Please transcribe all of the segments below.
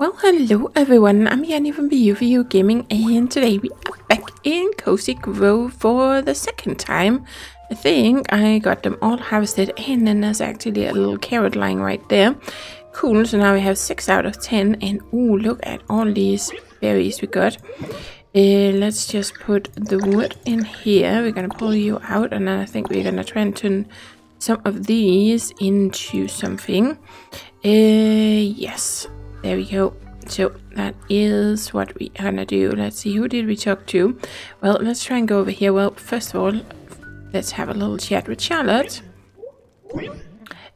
Well, hello everyone, I'm Yanni from BU4U Gaming and today we are back in Cozy Grove for the second time. I think I got them all harvested and then there's actually a little carrot lying right there. Cool, so now we have 6 out of 10 and oh look at all these berries we got. Uh, let's just put the wood in here, we're gonna pull you out and then I think we're gonna try and turn some of these into something. Uh, yes, there we go. So that is what we gonna do. Let's see, who did we talk to? Well, let's try and go over here. Well, first of all, let's have a little chat with Charlotte.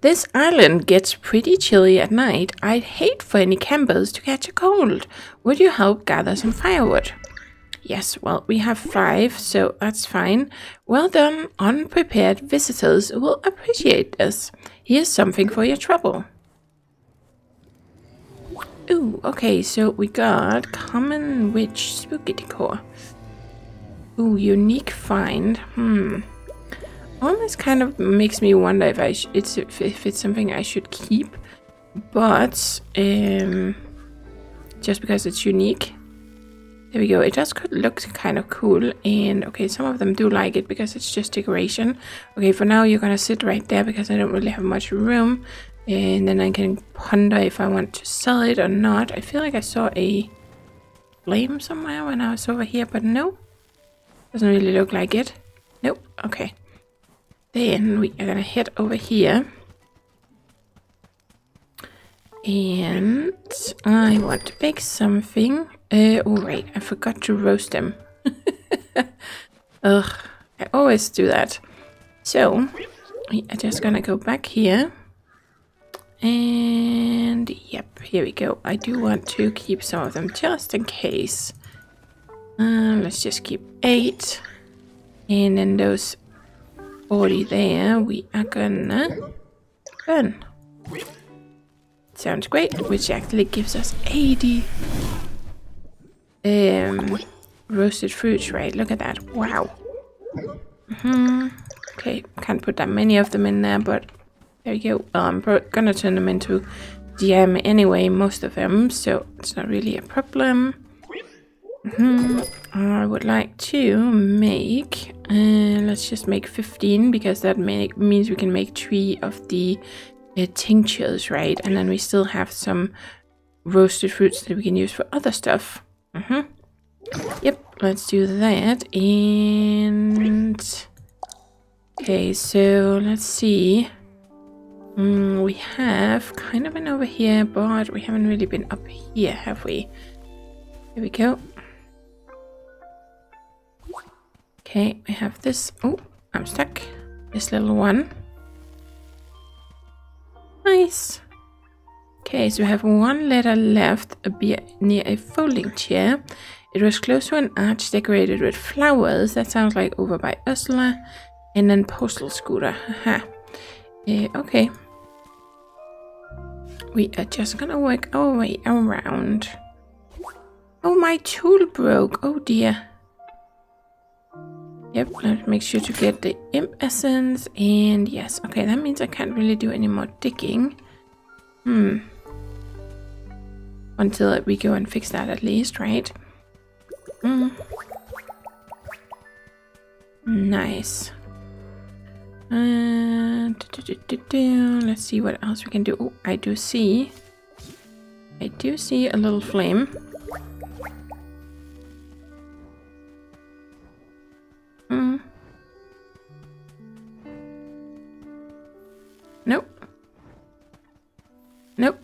This island gets pretty chilly at night. I'd hate for any campers to catch a cold. Would you help gather some firewood? Yes, well, we have five, so that's fine. Well done. Unprepared visitors will appreciate this. Here's something for your trouble. Ooh, okay, so we got common witch spooky decor. Ooh, unique find. Hmm. Almost kind of makes me wonder if I it's if it's something I should keep, but um, just because it's unique. There we go. It does look kind of cool, and okay, some of them do like it because it's just decoration. Okay, for now you're gonna sit right there because I don't really have much room and then I can ponder if I want to sell it or not. I feel like I saw a flame somewhere when I was over here, but no. Doesn't really look like it. Nope, okay. Then we are gonna head over here. And I want to bake something. Uh, oh right, I forgot to roast them. Ugh, I always do that. So, are just gonna go back here. And yep, here we go. I do want to keep some of them just in case. Um, let's just keep eight. And then those 40 there, we are gonna burn. Sounds great, which actually gives us 80 um, roasted fruits, right? Look at that. Wow. Mm -hmm. Okay, can't put that many of them in there, but there you go. I'm gonna turn them into DM anyway, most of them, so it's not really a problem. Mm -hmm. I would like to make, uh, let's just make 15 because that make, means we can make three of the uh, tinctures, right? And then we still have some roasted fruits that we can use for other stuff. Mm -hmm. Yep, let's do that. And okay, so let's see. Mm, we have kind of been over here, but we haven't really been up here, have we? Here we go. Okay, we have this. Oh, I'm stuck. This little one. Nice. Okay, so we have one letter left near a folding chair. It was close to an arch decorated with flowers. That sounds like over by Ursula. And then postal scooter. Haha. Uh, okay. We are just gonna work our way around. Oh, my tool broke. Oh dear. Yep, let's make sure to get the imp essence. And yes, okay, that means I can't really do any more digging. Hmm. Until we go and fix that at least, right? Hmm. Nice. Uh, do, do, do, Let's see what else we can do. Oh, I do see. I do see a little flame. Hmm. Nope. Nope.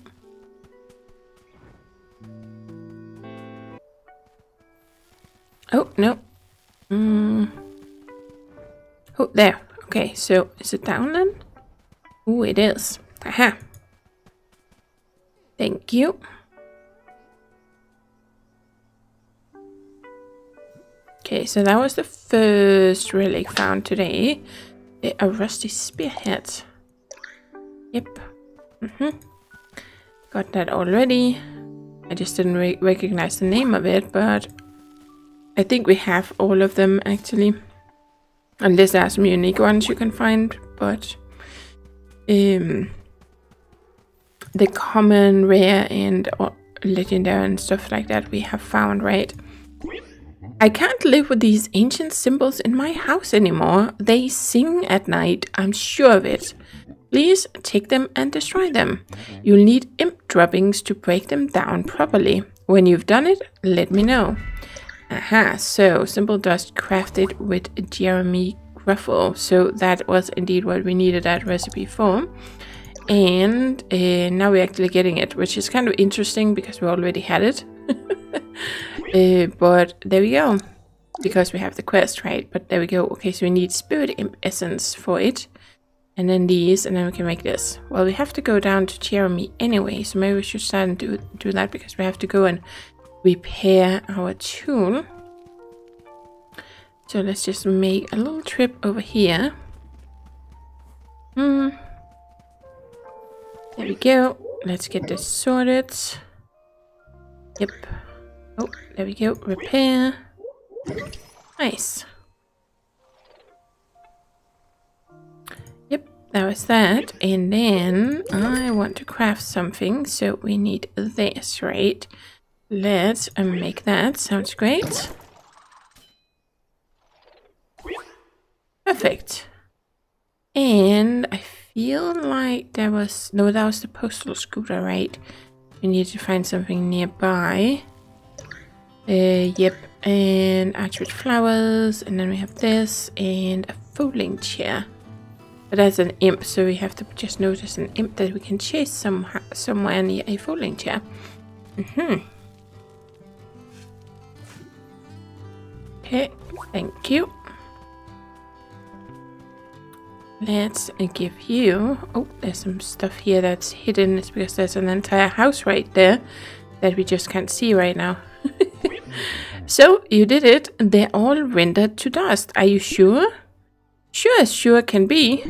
Oh, no. Hmm. Oh, there. Okay, so is it down then? Oh, it is. Aha. Thank you. Okay, so that was the first relic found today. A rusty spearhead. Yep. Mm -hmm. Got that already. I just didn't re recognize the name of it, but I think we have all of them actually. Unless there are some unique ones you can find, but um, the common, rare, and legendary and stuff like that we have found, right? I can't live with these ancient symbols in my house anymore. They sing at night, I'm sure of it. Please take them and destroy them. You'll need imp droppings to break them down properly. When you've done it, let me know. Aha, so simple dust crafted with Jeremy Gruffle. So that was indeed what we needed that recipe for. And uh, now we're actually getting it, which is kind of interesting because we already had it. uh, but there we go. Because we have the quest, right? But there we go. Okay, so we need spirit essence for it. And then these, and then we can make this. Well, we have to go down to Jeremy anyway, so maybe we should start and do, do that because we have to go and repair our tool. So let's just make a little trip over here. Hmm. There we go. Let's get this sorted. Yep. Oh, there we go. Repair. Nice. Yep, that was that. And then I want to craft something. So we need this, right? Let's make that. Sounds great. Perfect. And I feel like there was... No, that was the postal scooter, right? We need to find something nearby. Uh, yep, and arch with flowers, and then we have this, and a folding chair. But that's an imp, so we have to just notice an imp that we can chase some, somewhere near a folding chair. Mm Okay, thank you. Let's give you... Oh, there's some stuff here that's hidden. It's because there's an entire house right there that we just can't see right now. so, you did it. They're all rendered to dust. Are you sure? Sure as sure can be.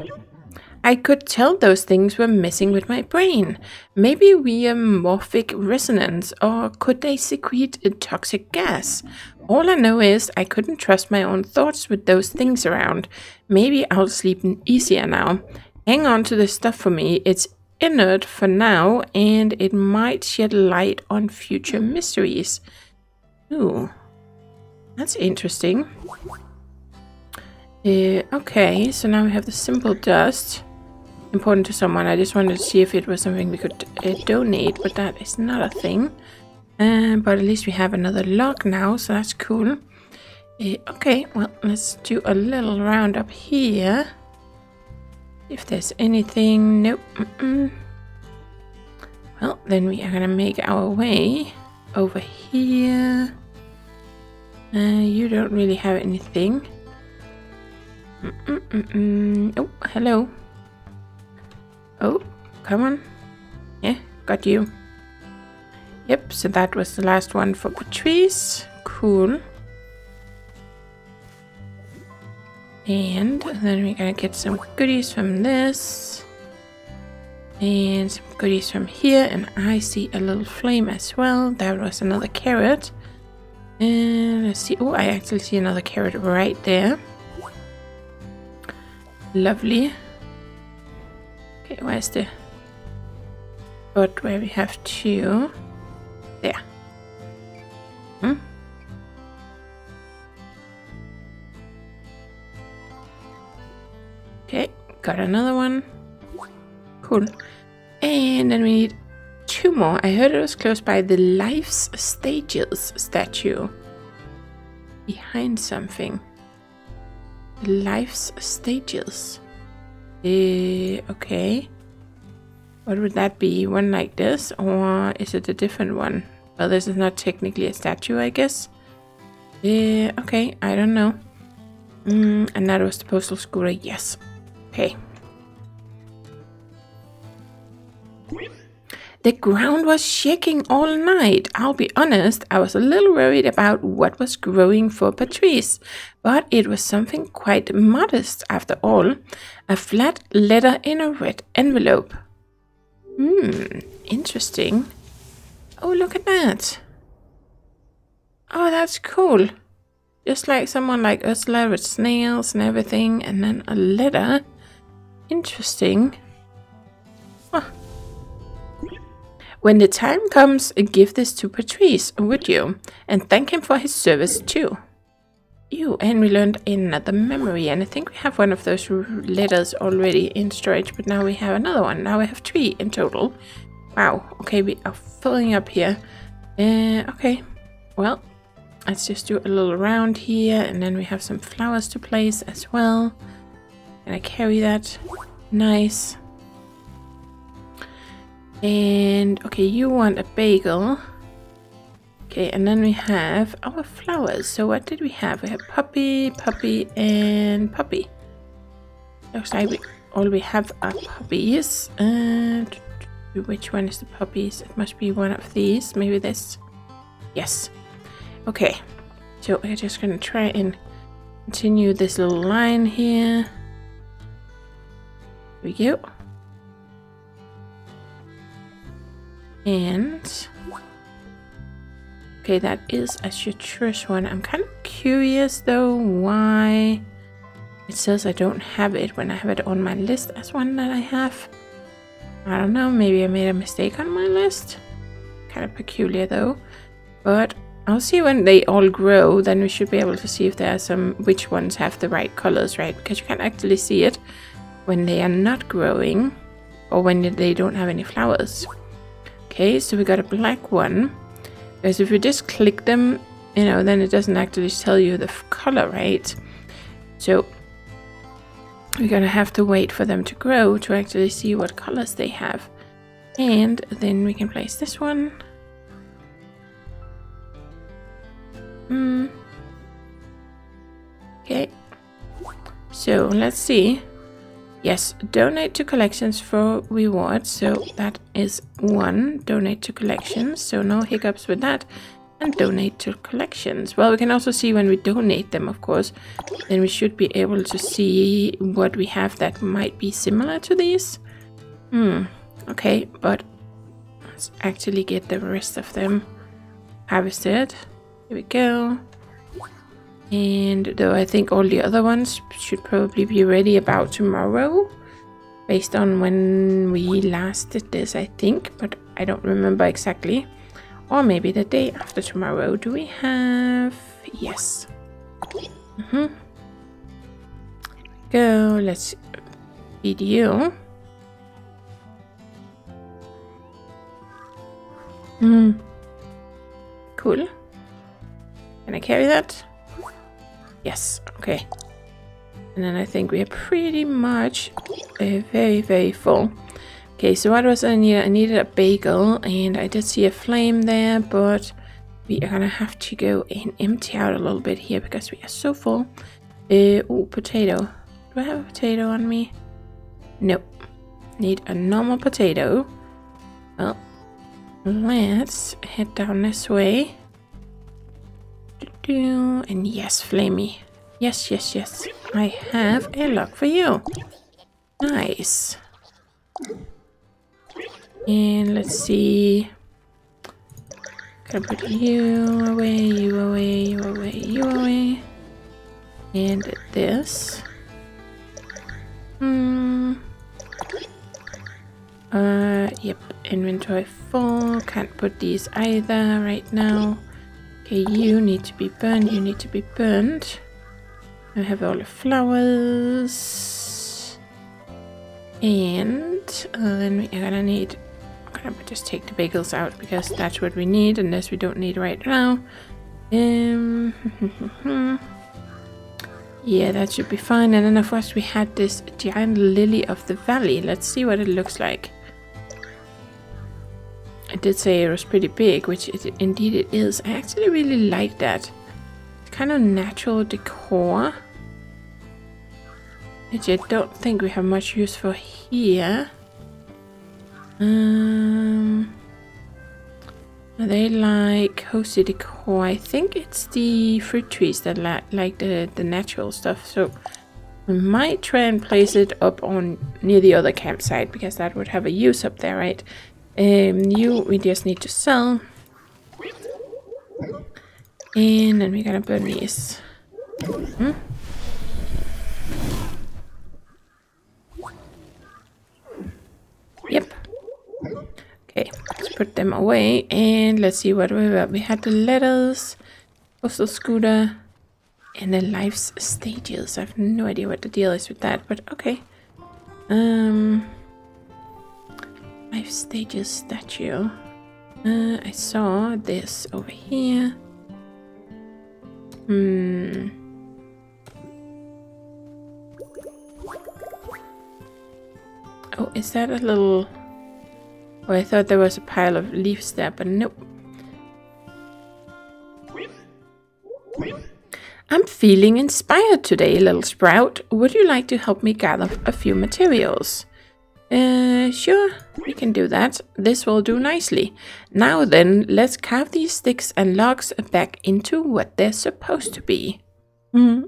I could tell those things were messing with my brain. Maybe we are morphic resonance, or could they secrete a toxic gas? All I know is I couldn't trust my own thoughts with those things around. Maybe I'll sleep easier now. Hang on to this stuff for me. It's inert for now, and it might shed light on future mysteries. Ooh, that's interesting. Uh, okay, so now we have the simple dust. Important to someone. I just wanted to see if it was something we could uh, donate, but that is not a thing. Uh, but at least we have another log now, so that's cool. Uh, okay, well, let's do a little round up here. If there's anything... Nope. Mm -mm. Well, then we are gonna make our way over here. Uh, you don't really have anything. Mm oh, hello. Oh, come on. Yeah, got you. Yep, so that was the last one for Patrice. Cool. And then we're gonna get some goodies from this. And some goodies from here. And I see a little flame as well. That was another carrot. And let's see. Oh, I actually see another carrot right there. Lovely. Okay, where's the... But where we have two. There. Hmm? Okay, got another one. Cool. And then we need two more. I heard it was close by the Life's Stages statue. Behind something. Life's Stages. Uh, okay. What would that be? One like this? Or is it a different one? Well, this is not technically a statue, I guess. Uh, okay, I don't know. Mm, and that was the postal scooter. Yes. Okay. The ground was shaking all night. I'll be honest, I was a little worried about what was growing for Patrice, but it was something quite modest after all. A flat letter in a red envelope. Hmm, interesting. Oh, look at that. Oh, that's cool. Just like someone like Ursula with snails and everything, and then a letter. Interesting. When the time comes, give this to Patrice, would you? And thank him for his service too. You, and we learned another memory, and I think we have one of those letters already in storage, but now we have another one. Now we have three in total. Wow, okay, we are filling up here. Uh, okay, well, let's just do a little round here, and then we have some flowers to place as well. Can I carry that? Nice. And, okay, you want a bagel. Okay, and then we have our flowers. So what did we have? We have puppy, puppy, and puppy. Looks like we all we have are puppies. And uh, which one is the puppies? It must be one of these. Maybe this. Yes. Okay. So we're just gonna try and continue this little line here. Here we go. And Okay, that is a chartreuse one. I'm kind of curious though why it says I don't have it when I have it on my list as one that I have. I don't know, maybe I made a mistake on my list. Kind of peculiar though. But I'll see when they all grow, then we should be able to see if there are some, which ones have the right colors, right? Because you can actually see it when they are not growing or when they don't have any flowers. Okay, so we got a black one. Because if you just click them, you know, then it doesn't actually tell you the color, right? So we're gonna have to wait for them to grow to actually see what colors they have. And then we can place this one. Hmm. Okay. So let's see. Yes, donate to collections for rewards. So that is one. Donate to collections. So no hiccups with that. And donate to collections. Well, we can also see when we donate them, of course. Then we should be able to see what we have that might be similar to these. Hmm. Okay, but let's actually get the rest of them harvested. Here we go. And though I think all the other ones should probably be ready about tomorrow. Based on when we last did this, I think. But I don't remember exactly. Or maybe the day after tomorrow. Do we have... Yes. Mm -hmm. Go, let's feed you. Hmm. Cool. Can I carry that? Yes, okay. And then I think we are pretty much very, very full. Okay, so what was I needed? I needed a bagel, and I did see a flame there, but we are gonna have to go and empty out a little bit here because we are so full. Uh, oh, potato. Do I have a potato on me? Nope. Need a normal potato. Well, let's head down this way. And yes, Flamey. Yes, yes, yes. I have a lock for you. Nice. And let's see. Gonna put you away, you away, you away, you away. And this. Hmm. Uh, yep, inventory full. Can't put these either right now. Okay, you need to be burned, you need to be burned. I have all the flowers. And uh, then we're gonna need... I'm gonna just take the bagels out because that's what we need and this we don't need right now. Um, yeah, that should be fine. And then of course we had this giant lily of the valley. Let's see what it looks like. I did say it was pretty big, which it, indeed it is. I actually really like that. It's kind of natural decor. Which I don't think we have much use for here. Um, are they like cozy decor? I think it's the fruit trees that la like the, the natural stuff. So we might try and place it up on near the other campsite because that would have a use up there, right? Um, you, we just need to sell. And then we're gonna burn these. Hmm? Yep. Okay, let's put them away and let's see what we got. We had the letters, postal scooter, and the life's stages. I have no idea what the deal is with that, but okay. Um, life stages statue. Uh, I saw this over here. Hmm. Oh, is that a little... Oh, I thought there was a pile of leaves there, but nope. I'm feeling inspired today, little sprout. Would you like to help me gather a few materials? Uh, sure, we can do that. This will do nicely. Now then, let's carve these sticks and logs back into what they're supposed to be. Hmm.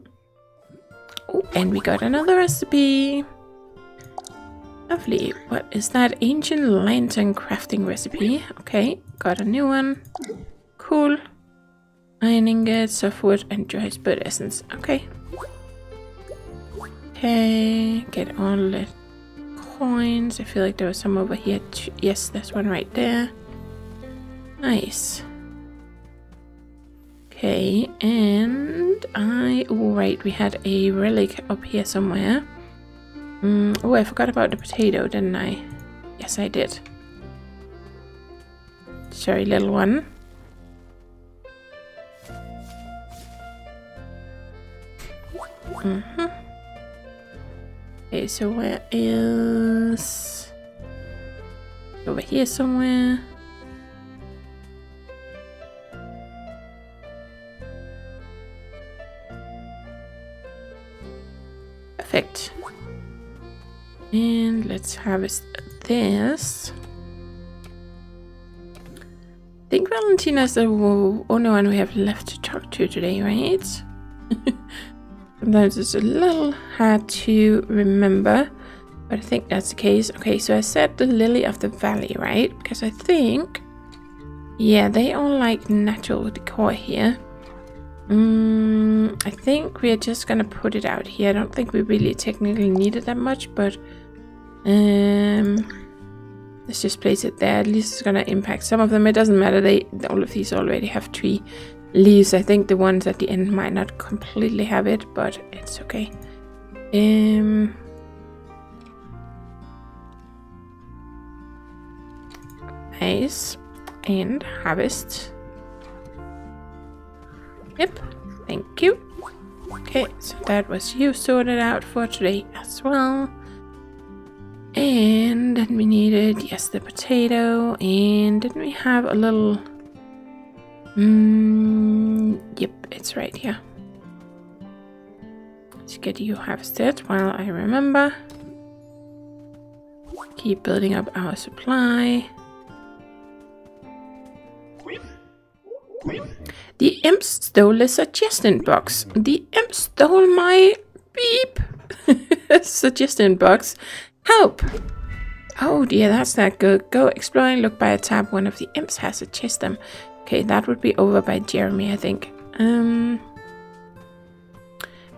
Oh, and we got another recipe. Lovely. What is that? Ancient lantern crafting recipe. Okay, got a new one. Cool. Iron ingot, softwood, and choice bird essence. Okay. Okay, get all the coins. I feel like there was some over here. Yes, there's one right there. Nice. Okay, and I... Oh, right, we had a relic up here somewhere. Mm, oh, I forgot about the potato, didn't I? Yes, I did. Sorry, little one. Mm. Okay, so where is... Over here somewhere. Perfect. And let's harvest this. I think Valentina is the only one we have left to talk to today, right? Sometimes it's a little hard to remember, but I think that's the case. Okay, so I said the Lily of the Valley, right? Because I think, yeah, they all like natural decor here. Mm, I think we're just gonna put it out here. I don't think we really technically need it that much, but um, let's just place it there. At least it's gonna impact some of them. It doesn't matter. They all of these already have tree leaves. I think the ones at the end might not completely have it, but it's okay. Um, nice. And harvest. Yep, thank you. Okay, so that was you sorted out for today as well. And then we needed, yes, the potato. And didn't we have a little Mm, yep, it's right here. Let's get you harvested while I remember. Keep building up our supply. The imp stole a suggestion box. The imp stole my beep suggestion box. Help! Oh dear, that's not good. Go exploring, look by a tab. One of the imps has a chest them. Okay, that would be over by Jeremy, I think. Um,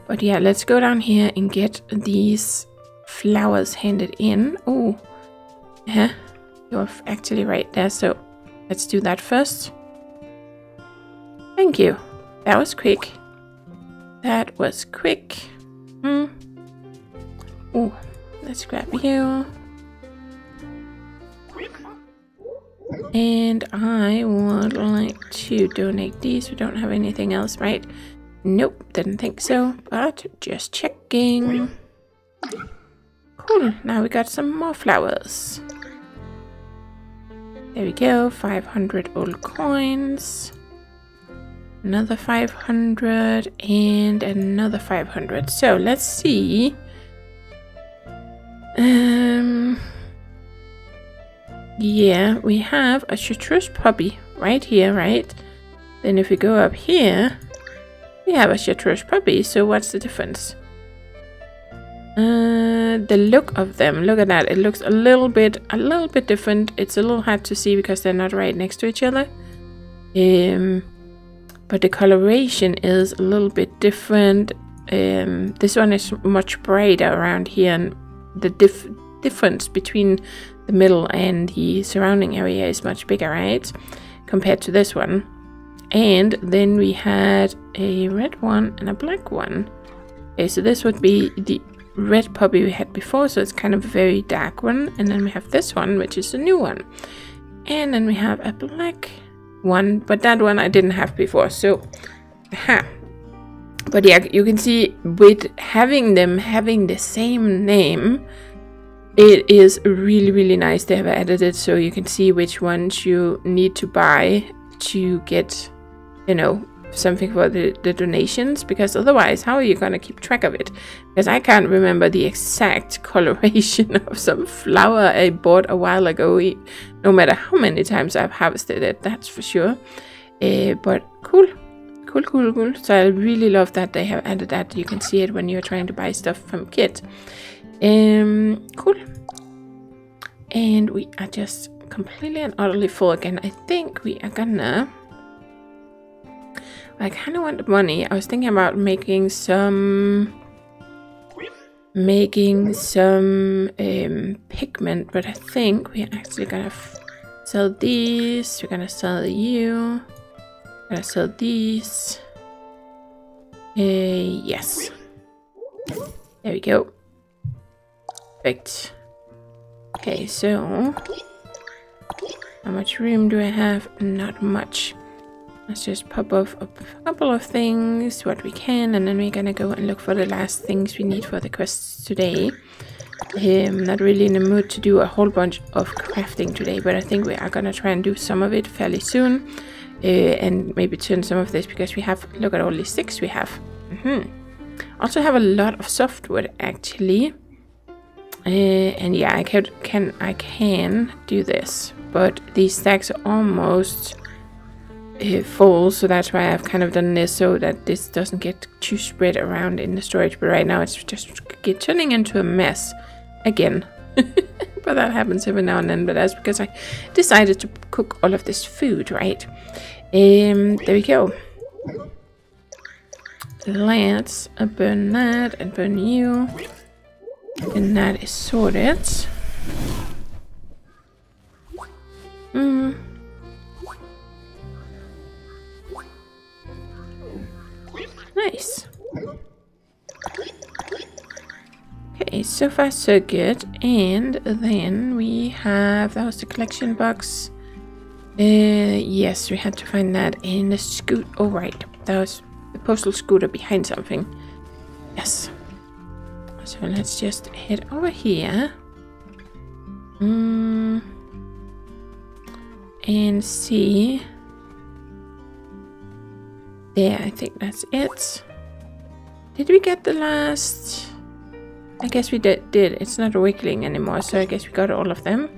but yeah, let's go down here and get these flowers handed in. Oh, yeah, you're actually right there. So let's do that first. Thank you. That was quick. That was quick. Hmm. Oh, let's grab you. And I would like to donate these. We don't have anything else, right? Nope, didn't think so, but just checking. Cool, now we got some more flowers. There we go, 500 old coins. Another 500 and another 500. So let's see. Um, yeah, we have a chartreuse puppy right here, right? Then if we go up here, we have a chartreuse puppy. So what's the difference? Uh, the look of them, look at that. It looks a little bit, a little bit different. It's a little hard to see because they're not right next to each other. Um, but the coloration is a little bit different. Um, this one is much brighter around here and the diff difference between the middle and the surrounding area is much bigger, right? Compared to this one. And then we had a red one and a black one. Okay, so this would be the red puppy we had before, so it's kind of a very dark one. And then we have this one, which is a new one. And then we have a black one, but that one I didn't have before, so... Aha. But yeah, you can see with having them having the same name, it is really, really nice they have added it so you can see which ones you need to buy to get, you know, something for the, the donations because otherwise how are you going to keep track of it? Because i can't remember the exact coloration of some flower i bought a while ago no matter how many times i've harvested it that's for sure. Uh, but cool cool cool cool. So i really love that they have added that. You can see it when you're trying to buy stuff from kit um cool and we are just completely and utterly full again i think we are gonna I kind of want the money. I was thinking about making some... Making some um, pigment, but I think we're actually gonna sell these. We're gonna sell you. We're gonna sell these. Uh, yes. There we go. Perfect. Okay, so... How much room do I have? Not much. Let's just pop off a couple of things, what we can, and then we're gonna go and look for the last things we need for the quests today. I'm not really in the mood to do a whole bunch of crafting today, but I think we are gonna try and do some of it fairly soon. Uh, and maybe turn some of this because we have, look at all these sticks we have. Mm -hmm. Also have a lot of softwood actually. Uh, and yeah, I can, can I can do this, but these stacks are almost uh, full so that's why I've kind of done this so that this doesn't get too spread around in the storage but right now it's just get turning into a mess again. But that happens every now and then but that's because I decided to cook all of this food right? Um there we go. Let's burn that and burn you and that is sorted mm. Nice. Okay, so far so good. And then we have, that was the collection box. Uh, yes, we had to find that in the scoot. Oh, right. That was the postal scooter behind something. Yes. So let's just head over here. Mm, and see there, I think that's it. Did we get the last... I guess we did, did. It's not a wiggling anymore, so I guess we got all of them.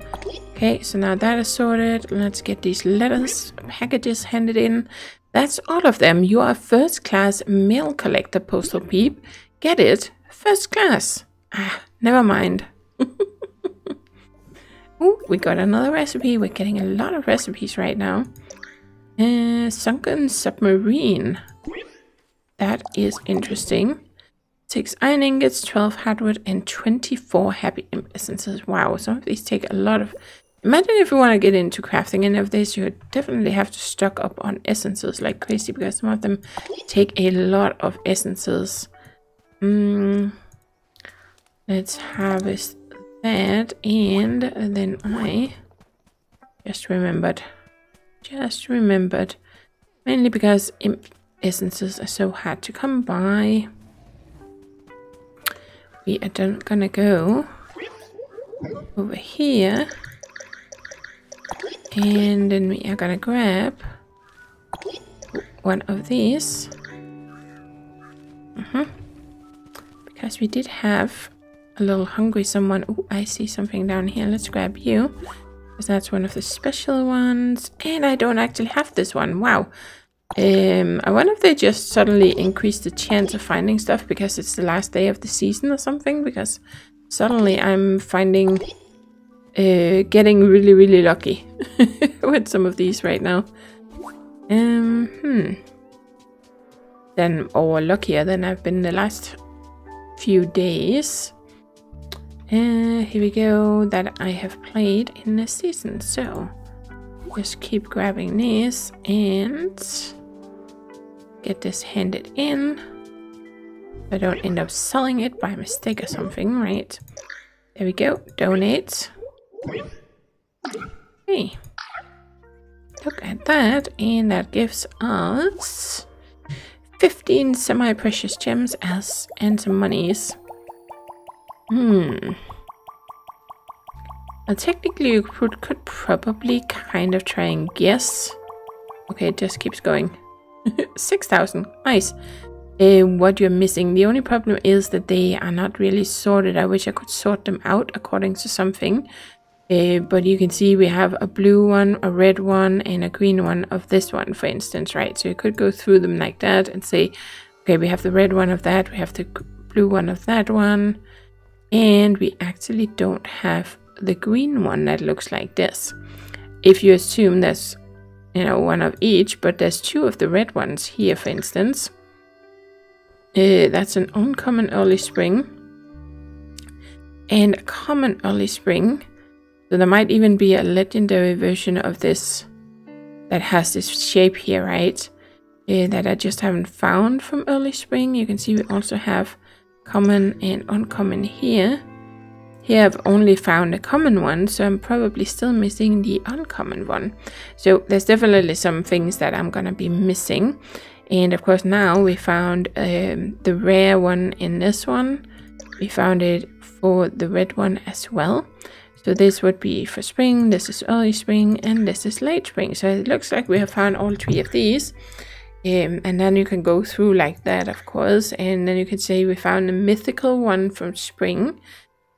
Okay, so now that is sorted. Let's get these letters, packages handed in. That's all of them. You are first class mail collector, Postal Peep. Get it? First class. Ah, never mind. Ooh, we got another recipe. We're getting a lot of recipes right now. Uh, sunken submarine. That is interesting. Six iron ingots, 12 hardwood, and 24 happy essences. Wow, some of these take a lot of... Imagine if you want to get into crafting any of this, you definitely have to stock up on essences like crazy because some of them take a lot of essences. Mm, let's harvest that and then I just remembered just remembered. Mainly because essences are so hard to come by. We are then gonna go over here. And then we are gonna grab one of these. Uh -huh. Because we did have a little hungry someone. Oh, I see something down here. Let's grab you. Because that's one of the special ones. And I don't actually have this one. Wow. Um, I wonder if they just suddenly increased the chance of finding stuff because it's the last day of the season or something. Because suddenly I'm finding... Uh, getting really, really lucky with some of these right now. Um, hmm. Then, or luckier than I've been the last few days. Uh, here we go, that I have played in the season. So, just keep grabbing this and get this handed in. I don't end up selling it by mistake or something, right? There we go, donate. Hey, look at that, and that gives us 15 semi-precious gems as and some monies. Hmm. Well, technically you could, could probably kind of try and guess. Okay, it just keeps going. 6,000. Nice. Uh, what you're missing. The only problem is that they are not really sorted. I wish I could sort them out according to something. Uh, but you can see we have a blue one, a red one, and a green one of this one, for instance, right? So you could go through them like that and say, okay, we have the red one of that, we have the blue one of that one, and we actually don't have the green one that looks like this. If you assume there's, you know, one of each, but there's two of the red ones here, for instance. Uh, that's an uncommon early spring and a common early spring so there might even be a legendary version of this that has this shape here, right? Uh, that I just haven't found from early spring. You can see we also have common and uncommon here. Here I've only found a common one, so I'm probably still missing the uncommon one. So there's definitely some things that I'm gonna be missing. And of course now we found um, the rare one in this one. We found it for the red one as well. So this would be for spring, this is early spring, and this is late spring. So it looks like we have found all three of these. Um, and then you can go through like that, of course. And then you can say we found a mythical one from spring.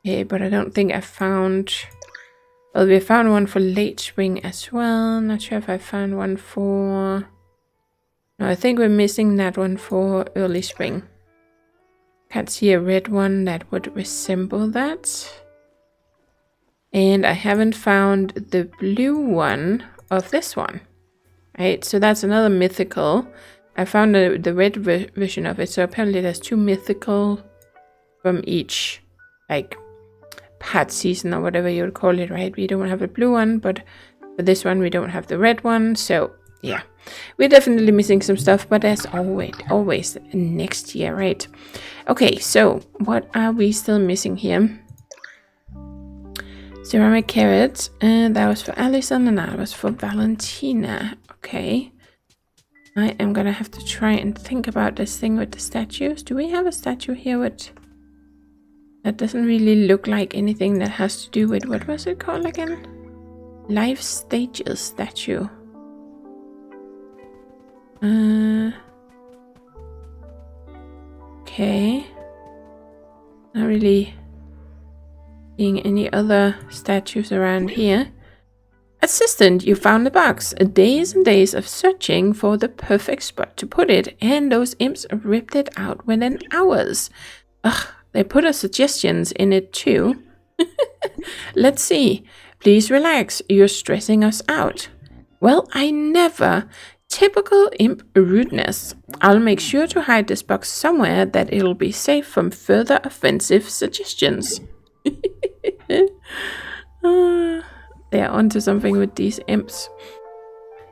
Uh, but I don't think I found... Well, we found one for late spring as well. Not sure if I found one for... No, I think we're missing that one for early spring. Can't see a red one that would resemble that. And I haven't found the blue one of this one. Right, so that's another mythical. I found the, the red version of it, so apparently there's two mythical from each, like, pat season or whatever you would call it, right? We don't have a blue one, but for this one we don't have the red one, so yeah. We're definitely missing some stuff, but as always, always next year, right? Okay, so what are we still missing here? Ceramic carrots, and that was for Alison and that was for Valentina. Okay. I am gonna have to try and think about this thing with the statues. Do we have a statue here with... That doesn't really look like anything that has to do with... What was it called again? Life Stages statue. Uh... Okay. Not really seeing any other statues around here. Assistant, you found the box. Days and days of searching for the perfect spot to put it, and those imps ripped it out within hours. Ugh, they put our suggestions in it too. Let's see. Please relax, you're stressing us out. Well, I never. Typical imp rudeness. I'll make sure to hide this box somewhere that it'll be safe from further offensive suggestions. uh, they're onto something with these imps.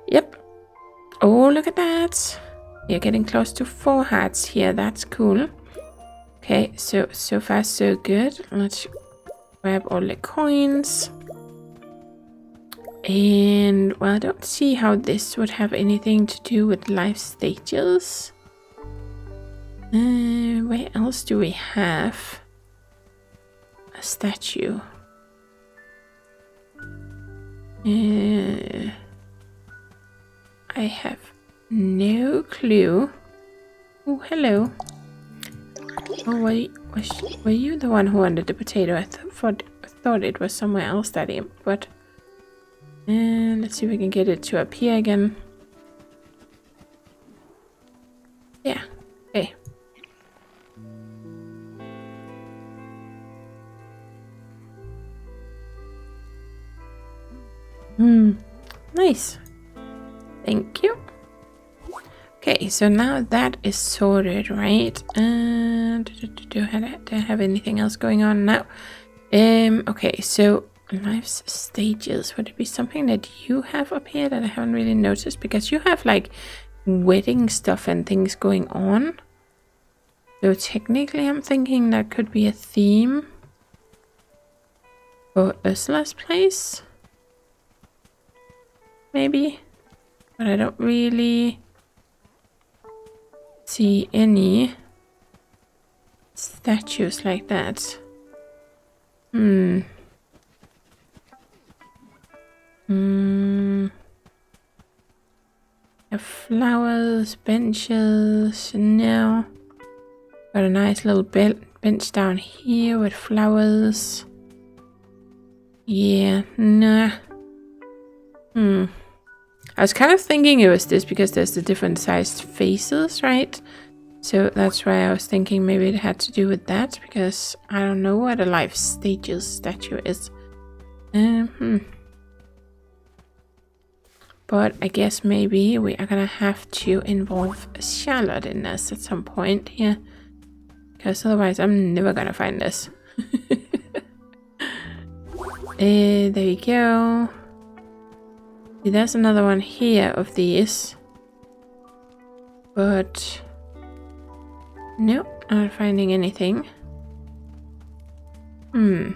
Yep. Oh, look at that. You're getting close to four hearts here. That's cool. Okay, so, so far so good. Let's grab all the coins. And, well, I don't see how this would have anything to do with life stages. Uh, where else do we have? Statue. Uh, I have no clue. Oh, hello. Oh, were you, was, were you the one who wanted the potato? I th thought, thought it was somewhere else that imp, but... Uh, let's see if we can get it to appear again. So now that is sorted, right? Uh, do, do, I have anything else going on now? Um, okay, so life's stages. Would it be something that you have up here that I haven't really noticed? Because you have like wedding stuff and things going on. So technically I'm thinking that could be a theme for Ursula's place. Maybe. But I don't really see any statues like that. Hmm. Hmm. Flowers, benches, no. Got a nice little bench down here with flowers. Yeah, nah. Hmm. I was kind of thinking it was this because there's the different sized faces, right? So that's why I was thinking maybe it had to do with that because I don't know what a life stages statue is. Um, hmm. But I guess maybe we are gonna have to involve Charlotte in this at some point here. Because otherwise I'm never gonna find this. uh, there you go. See, there's another one here of these. But... Nope, not finding anything. Hmm.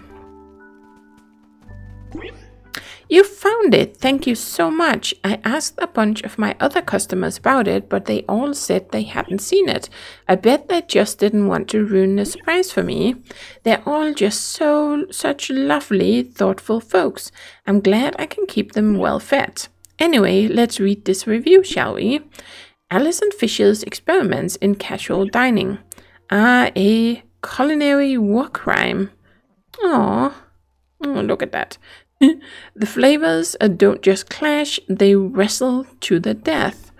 You found it! Thank you so much! I asked a bunch of my other customers about it, but they all said they hadn't seen it. I bet they just didn't want to ruin the surprise for me. They're all just so, such lovely, thoughtful folks. I'm glad I can keep them well fed. Anyway, let's read this review, shall we? Alison Fisher's Experiments in Casual Dining. Ah, a culinary war crime. Aww. Oh, look at that. the flavors uh, don't just clash, they wrestle to the death.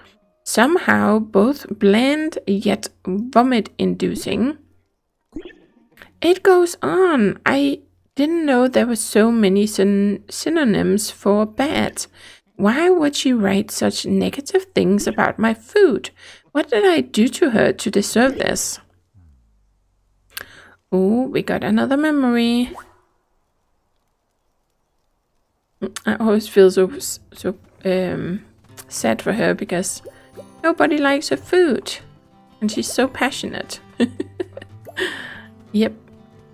Somehow both bland yet vomit inducing. It goes on. I didn't know there were so many syn synonyms for bad. Why would she write such negative things about my food? What did I do to her to deserve this? Oh, we got another memory. I always feel so so um, sad for her because nobody likes her food, and she's so passionate. yep.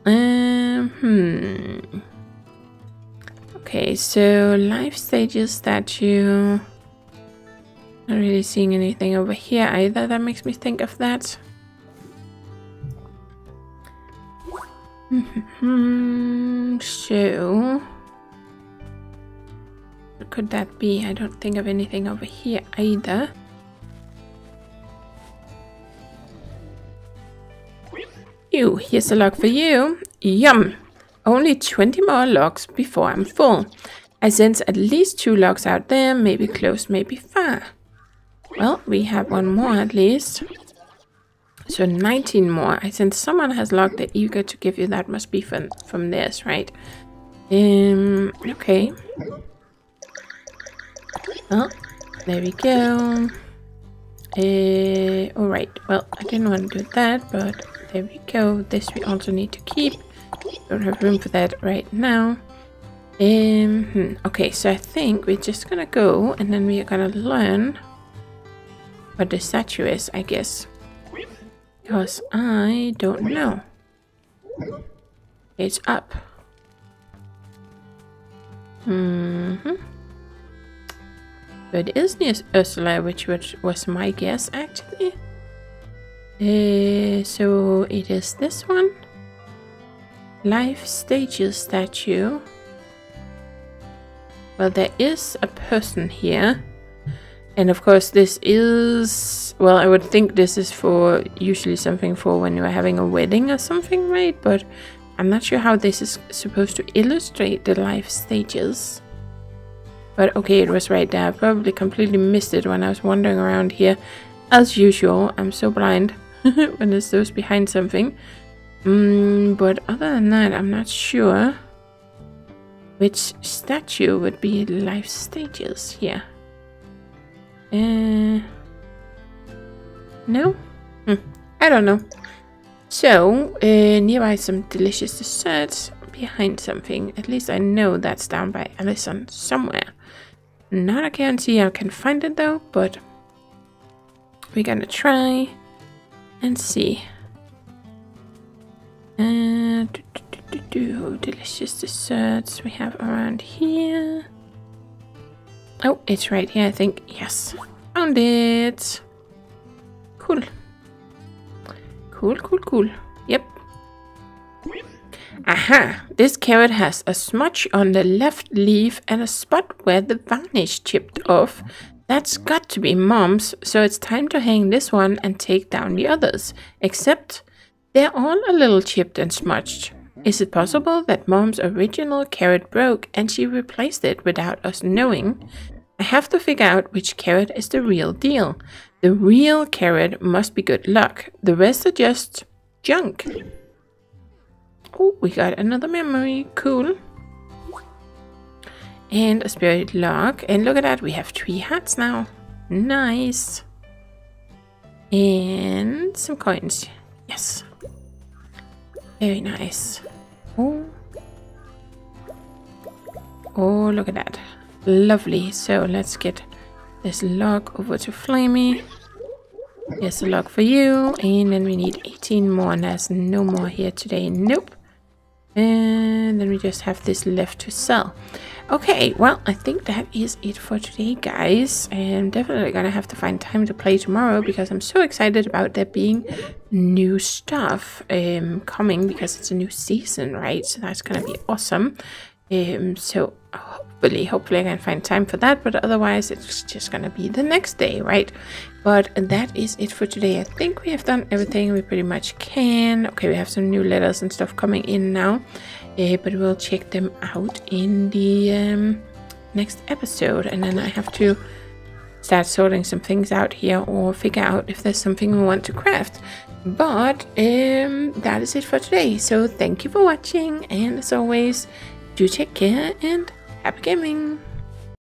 Um, hmm. Okay, so life stages statue. Not really seeing anything over here either. That makes me think of that. so could that be? I don't think of anything over here either. Ew, here's a log for you. Yum! Only 20 more logs before I'm full. I sense at least two logs out there, maybe close, maybe far. Well, we have one more at least. So 19 more. I sense someone has logged the eager to give you. That must be from, from this, right? Um, okay. Oh, there we go. Uh, Alright, well, I didn't want to do that, but there we go. This we also need to keep. Don't have room for that right now. Um, hmm. Okay, so I think we're just gonna go and then we are gonna learn what the statue is, I guess. Because I don't know. It's up. Mm hmm but it is near Ursula, which was my guess actually. Uh, so it is this one. Life Stages statue. Well, there is a person here. And of course this is... Well, I would think this is for usually something for when you're having a wedding or something, right? But I'm not sure how this is supposed to illustrate the life stages. But okay, it was right there. I probably completely missed it when I was wandering around here. As usual, I'm so blind when there's those behind something. Mm, but other than that, I'm not sure which statue would be life stages here. Uh, no? Hmm, I don't know. So, uh, nearby some delicious desserts behind something. At least I know that's down by Allison somewhere. Not a guarantee I can find it though, but we're gonna try and see. Uh, do, do, do, delicious desserts we have around here. Oh, it's right here, I think. Yes, found it. Cool. Cool, cool, cool. Yep. Aha! This carrot has a smudge on the left leaf and a spot where the varnish chipped off. That's got to be Mom's, so it's time to hang this one and take down the others. Except they're all a little chipped and smudged. Is it possible that Mom's original carrot broke and she replaced it without us knowing? I have to figure out which carrot is the real deal. The real carrot must be good luck. The rest are just junk. Oh, we got another memory. Cool. And a spirit log. And look at that, we have three hats now. Nice. And some coins. Yes. Very nice. Oh. Oh, look at that. Lovely. So let's get this log over to Flamey. Here's a log for you. And then we need 18 more. And there's no more here today. Nope. And then we just have this left to sell. Okay, well, I think that is it for today, guys. I'm definitely gonna have to find time to play tomorrow because I'm so excited about there being new stuff um, coming because it's a new season, right? So that's gonna be awesome. Um, so hopefully, hopefully I can find time for that, but otherwise it's just gonna be the next day, right? But that is it for today. I think we have done everything we pretty much can. Okay, we have some new letters and stuff coming in now, uh, but we'll check them out in the um, next episode, and then I have to start sorting some things out here or figure out if there's something we want to craft. But um, that is it for today. So thank you for watching, and as always, do take care and happy gaming!